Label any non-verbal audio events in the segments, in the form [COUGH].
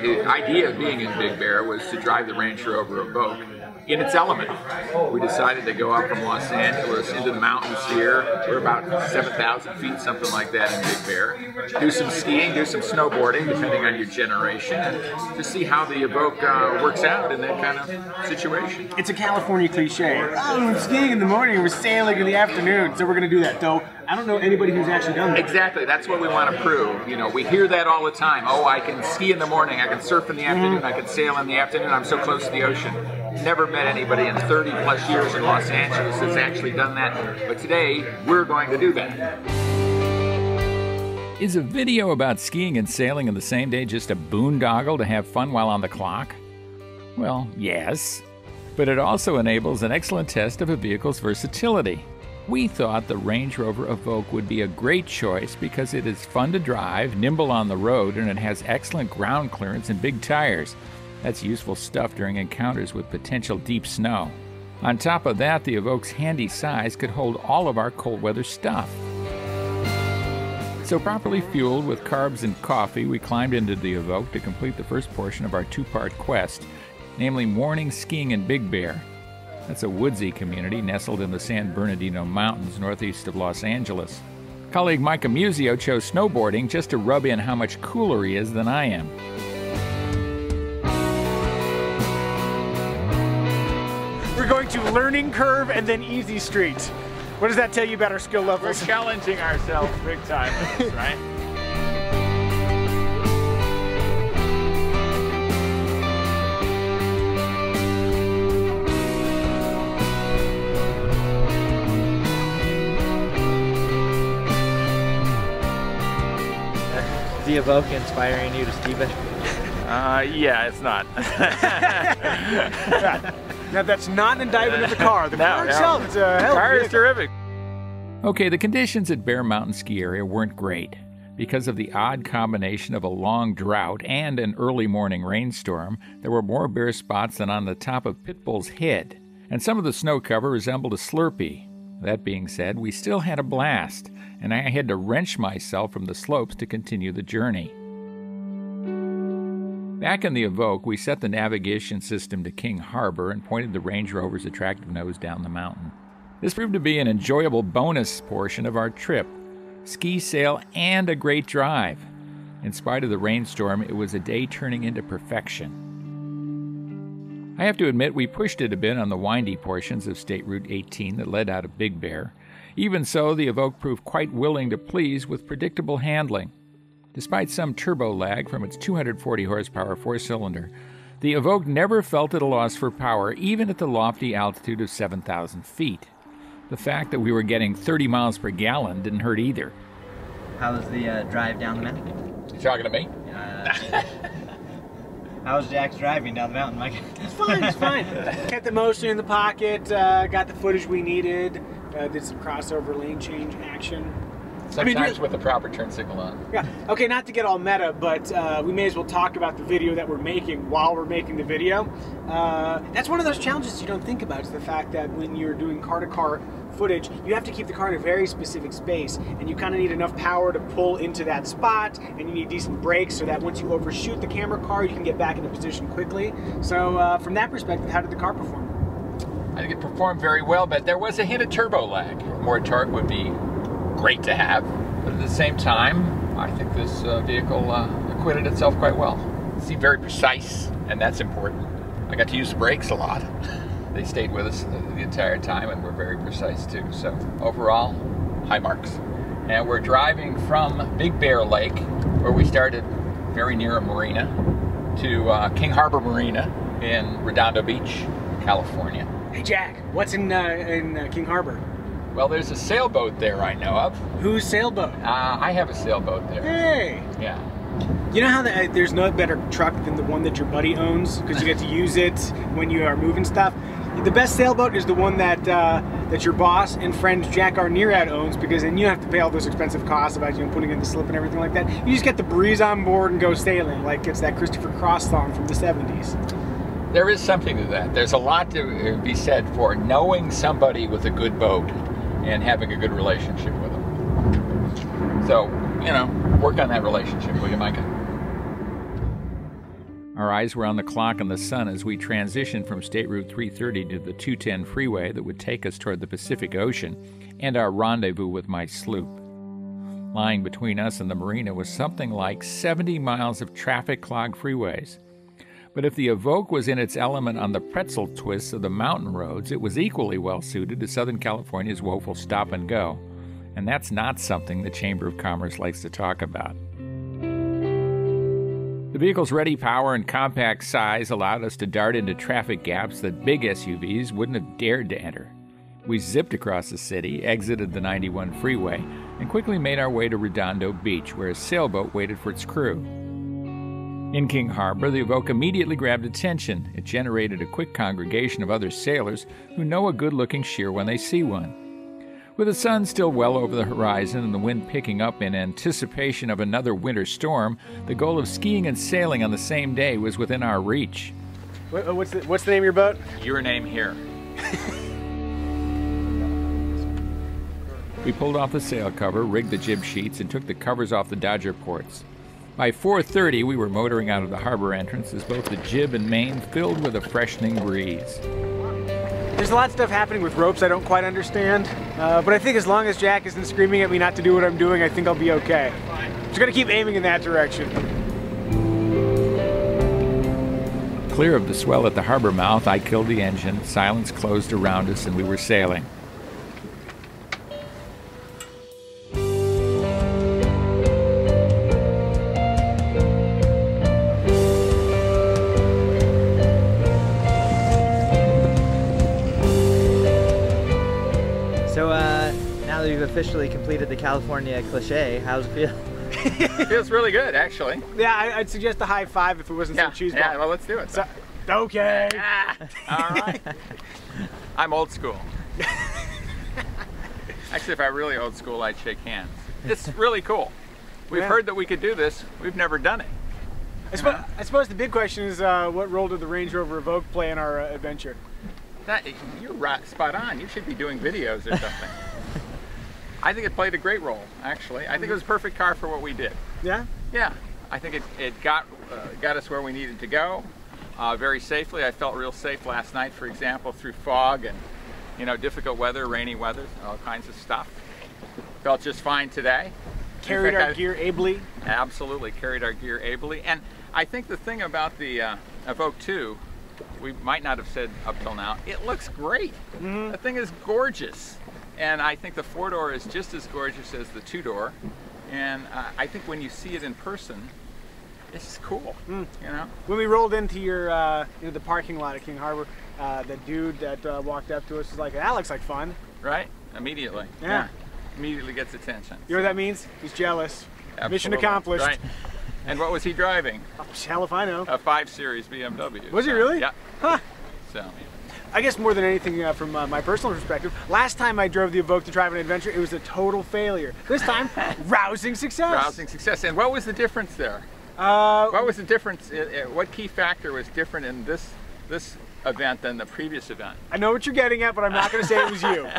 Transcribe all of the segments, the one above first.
the idea of being in Big Bear was to drive the Range Rover a Evoque in its element. We decided to go up from Los Angeles into the mountains here. We're about 7,000 feet, something like that in Big Bear. Do some skiing, do some snowboarding, depending on your generation, and to see how the Evoque uh, works out in that kind of situation. It's a California cliche. Oh, we're skiing in the morning, we're sailing in the afternoon, so we're going to do that. Though I don't know anybody who's actually done that. Exactly, that's what we want to prove. You know, we hear that all the time. Oh, I can ski in the morning, I can surf in the afternoon, I can sail in the afternoon, I'm so close to the ocean. Never met anybody in 30 plus years in Los Angeles that's actually done that. But today, we're going to do that. Is a video about skiing and sailing in the same day just a boondoggle to have fun while on the clock? Well, yes. But it also enables an excellent test of a vehicle's versatility. We thought the Range Rover Evoque would be a great choice because it is fun to drive, nimble on the road, and it has excellent ground clearance and big tires. That's useful stuff during encounters with potential deep snow. On top of that, the Evoque's handy size could hold all of our cold weather stuff. So, properly fueled with carbs and coffee, we climbed into the Evoque to complete the first portion of our two part quest, namely morning skiing in Big Bear. That's a woodsy community nestled in the San Bernardino Mountains northeast of Los Angeles. Colleague Micah Muzio chose snowboarding just to rub in how much cooler he is than I am. To learning curve and then easy street. What does that tell you about our skill level? We're challenging ourselves big time with this, right? [LAUGHS] the Evoque inspiring you to ski better? Uh, yeah, it's not. [LAUGHS] [LAUGHS] Now that's not an indictment of the car. The [LAUGHS] No, car no. itself is a hell of a Car is terrific. Okay, the conditions at Bear Mountain Ski Area weren't great. Because of the odd combination of a long drought and an early morning rainstorm, there were more bare spots than on the top of Pitbull's head, and some of the snow cover resembled a Slurpee. That being said, we still had a blast, and I had to wrench myself from the slopes to continue the journey. Back in the Evoque, we set the navigation system to King Harbor and pointed the Range Rover's attractive nose down the mountain. This proved to be an enjoyable bonus portion of our trip ski, sail, and a great drive. In spite of the rainstorm, it was a day turning into perfection. I have to admit, we pushed it a bit on the windy portions of State Route 18 that led out of Big Bear. Even so, the Evoque proved quite willing to please with predictable handling. Despite some turbo lag from its 240 horsepower four cylinder, the Evoque never felt at a loss for power, even at the lofty altitude of 7,000 feet. The fact that we were getting 30 miles per gallon didn't hurt either. How was the uh, drive down the mountain? You talking to me? Uh, [LAUGHS] how was Jack's driving down the mountain, Mike? It's fine, it's fine. [LAUGHS] Kept the motion in the pocket, uh, got the footage we needed, uh, did some crossover lane change action. I mean, Sometimes with the proper turn signal on. Yeah. Okay, not to get all meta, but uh, we may as well talk about the video that we're making while we're making the video. Uh, that's one of those challenges you don't think about. Is the fact that when you're doing car-to-car footage, you have to keep the car in a very specific space, and you kind of need enough power to pull into that spot, and you need decent brakes so that once you overshoot the camera car, you can get back into position quickly. So, uh, from that perspective, how did the car perform? I think it performed very well, but there was a hint of turbo lag. More torque would be great to have, but at the same time, I think this uh, vehicle uh, acquitted itself quite well. It seemed very precise, and that's important. I got to use the brakes a lot. [LAUGHS] They stayed with us the, the entire time and were very precise too. So overall, high marks. And we're driving from Big Bear Lake, where we started very near a marina, to uh, King Harbor Marina in Redondo Beach, California. Hey, Jack, what's in uh, in uh, King Harbor? Well, there's a sailboat there I know of. Whose sailboat? Uh, I have a sailboat there. Hey. Yeah. You know how the, uh, there's no better truck than the one that your buddy owns because you get to use it when you are moving stuff. The best sailboat is the one that uh, that your boss and friend Jack R. Nerad owns because then you don't have to pay all those expensive costs about you know putting in the slip and everything like that. You just get the breeze on board and go sailing like it's that Christopher Cross song from the 70s. There is something to that. There's a lot to uh, be said for knowing somebody with a good boat and having a good relationship with them. So, you know, work on that relationship, will you, Micah? Our eyes were on the clock and the sun as we transitioned from State Route 330 to the 210 freeway that would take us toward the Pacific Ocean and our rendezvous with my sloop. Lying between us and the marina was something like 70 miles of traffic clogged freeways. But if the Evoque was in its element on the pretzel twists of the mountain roads, it was equally well suited to Southern California's woeful stop and go. And that's not something the Chamber of Commerce likes to talk about. The vehicle's ready power and compact size allowed us to dart into traffic gaps that big SUVs wouldn't have dared to enter. We zipped across the city, exited the 91 freeway, and quickly made our way to Redondo Beach, where a sailboat waited for its crew. In King Harbor, the Evoque immediately grabbed attention. It generated a quick congregation of other sailors who know a good looking sheer when they see one. With the sun still well over the horizon and the wind picking up in anticipation of another winter storm, the goal of skiing and sailing on the same day was within our reach. What, uh, what's, the, what's the name of your boat? Your name here. [LAUGHS] We pulled off the sail cover, rigged the jib sheets, and took the covers off the Dodger ports. By 4:30, we were motoring out of the harbor entrance as both the jib and main filled with a freshening breeze. There's a lot of stuff happening with ropes I don't quite understand, uh, but I think as long as Jack isn't screaming at me not to do what I'm doing, I think I'll be okay. Just gonna keep aiming in that direction. Clear of the swell at the harbor mouth, I killed the engine, silence closed around us, and we were sailing. Officially completed the California cliche, how's it feel? [LAUGHS] Feels really good, actually. Yeah, I, I'd suggest a high five if it wasn't Yeah, so cheese yeah. Well, let's do it. So, okay. Ah, all right. [LAUGHS] I'm old school. [LAUGHS] Actually, if I really old school, I'd shake hands. It's really cool. We've Yeah. heard that we could do this. We've never done it. I, suppo- I suppose the big question is, uh, what role did the Range Rover Evoque play in our uh, adventure? That, you're right, spot on. You should be doing videos or something. I think it played a great role, actually. I think it was a perfect car for what we did. Yeah. Yeah, I think it, it got, uh, got us where we needed to go uh, very safely. I felt real safe last night, for example, through fog and you know difficult weather, rainy weather, all kinds of stuff. Felt just fine today. Carried fact, our I- gear ably. Absolutely, carried our gear ably. And I think the thing about the uh, Evoque 2, we might not have said up till now, it looks great. The thing is gorgeous. And I think the four door is just as gorgeous as the two door. And uh, I think when you see it in person, it's cool. You know? When we rolled into your, uh, the parking lot at King Harbor, uh, the dude that uh, walked up to us was like, "That looks like fun." Right? Immediately. Yeah. Immediately gets attention. You know what that means? He's jealous. Mission accomplished. Right. And what was he driving? Oh, [LAUGHS] hell if I know. A 5 Series BMW. Was he really? Yeah. Huh. So, I guess more than anything uh, from uh, my personal perspective, last time I drove the Evoque to drive an adventure, it was a total failure. This time, [LAUGHS] rousing success. rousing success. And what was the difference there? Uh, What was the difference? i- i- What key factor was different in this this event than the previous event? I know what you're getting at, but I'm not going to say it was you. [LAUGHS]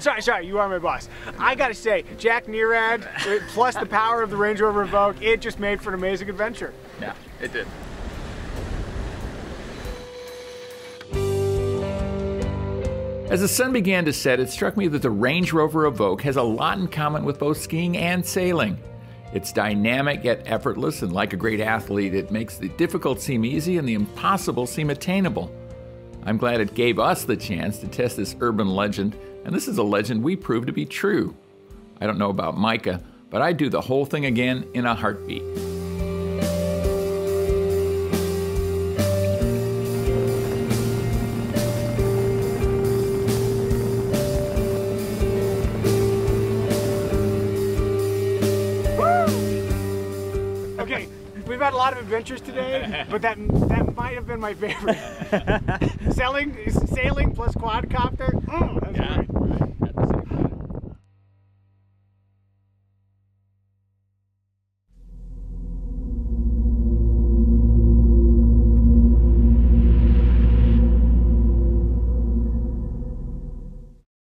sorry, sorry, you are my boss. I got to say, Jack Nerad, uh, plus the power of the Range Rover Evoque, it just made for an amazing adventure. Yeah, it did. As the sun began to set, it struck me that the Range Rover Evoque has a lot in common with both skiing and sailing. It's dynamic yet effortless, and like a great athlete, it makes the difficult seem easy and the impossible seem attainable. I'm glad it gave us the chance to test this urban legend, and this is a legend we proved to be true. I don't know about Micah, but I'd do the whole thing again in a heartbeat. Adventures today, [LAUGHS] but that that might have been my favorite. [LAUGHS] Sailing, sailing plus quadcopter. Oh, that's Yeah. great.